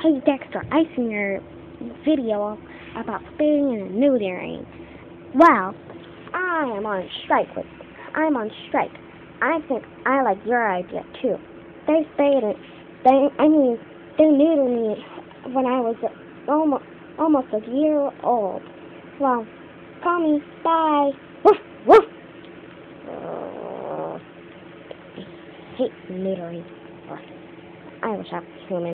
Hey Dexter, I seen your video about spitting and neutering. Well, I am on strike with I'm on strike. I think I like your idea too. They spayed. They, I mean, they neutered me when I was almost almost a year old. Well, call me. Bye. Woof woof. Uh, I hate neutering. I wish I was human.